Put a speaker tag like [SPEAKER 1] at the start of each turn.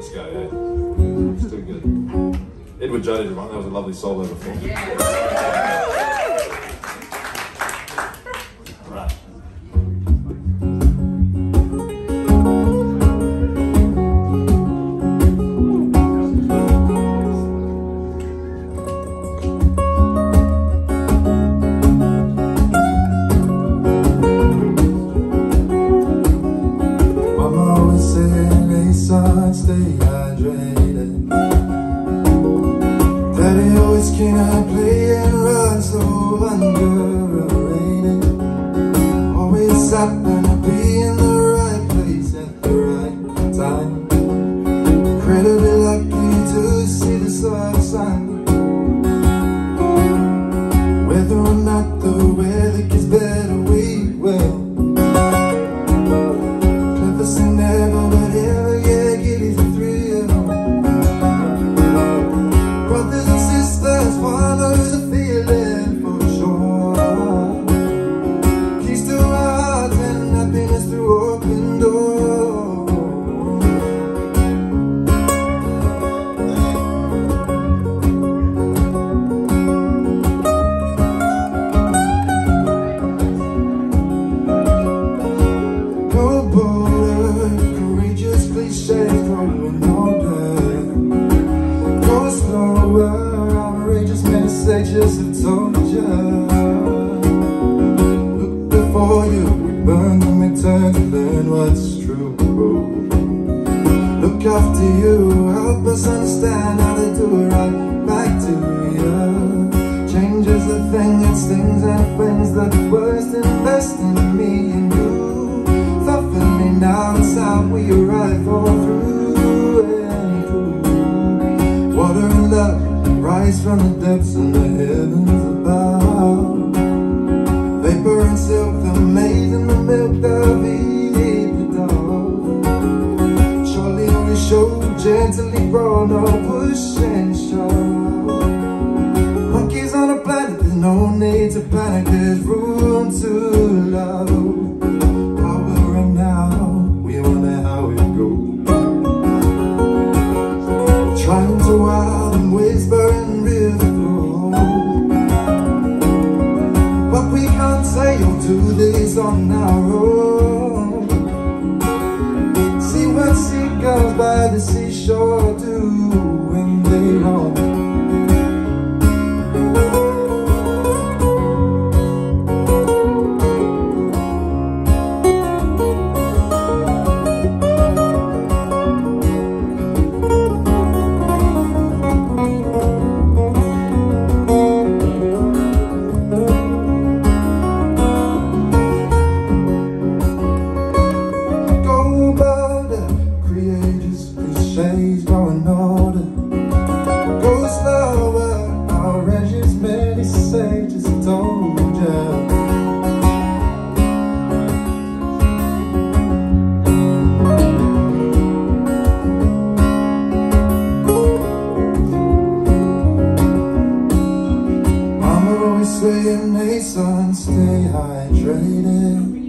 [SPEAKER 1] this guy, eh? He's too good. Edwin Judd, that was a lovely solo before.
[SPEAKER 2] Yeah. Son, stay hydrated. Daddy always cannot play and run so underrated. Always happen to be in the right place at the right time. Incredibly lucky to see the sun, sunshine Whether or not the weather gets better, we will Look before you burn return to learn what's true Look after you, help us understand how to do right back to you. Change is the thing, things and things that worst invest in me and you. Now we arrive all through and through. Water and love rise from the depths in the heavens show gently grow, no push and shove. Monkeys on a planet, there's no need to panic, there's room to love. Now, we wonder how it goes. Trying to wild and whispering we can't on our. Seagulls by the seashore do when they roam. Hey son, stay hydrated